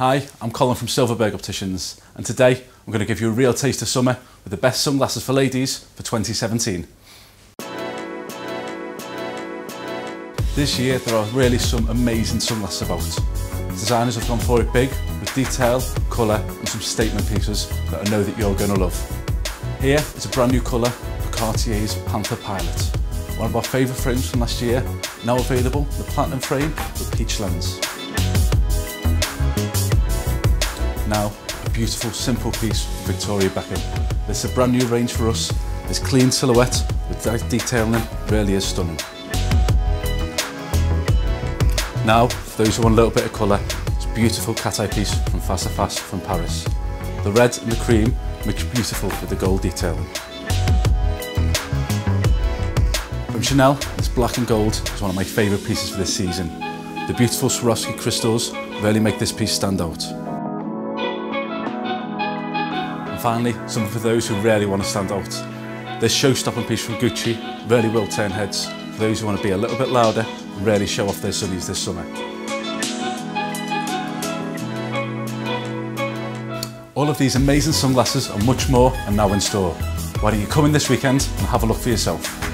Hi, I'm Colin from Silverberg Opticians and today I'm going to give you a real taste of summer with the best sunglasses for ladies for 2017. This year there are really some amazing sunglasses about. Designers have gone for it big with detail, colour and some statement pieces that I know that you're going to love. Here is a brand new colour for Cartier's Panther Pilot. One of our favourite frames from last year, now available, the Platinum frame with peach lens. Now, a beautiful, simple piece from Victoria Beckham. This is a brand new range for us. This clean silhouette with that detailing really is stunning. Now, for those who want a little bit of colour, it's a beautiful cat eye piece from à Face from Paris. The red and the cream mix beautiful with the gold detailing. From Chanel, this black and gold is one of my favourite pieces for this season. The beautiful Swarovski crystals really make this piece stand out. Finally, something for those who really want to stand out. This show-stopping piece from Gucci really will turn heads for those who want to be a little bit louder and really show off their sunnies this summer. All of these amazing sunglasses and much more are now in store. Why don't you come in this weekend and have a look for yourself.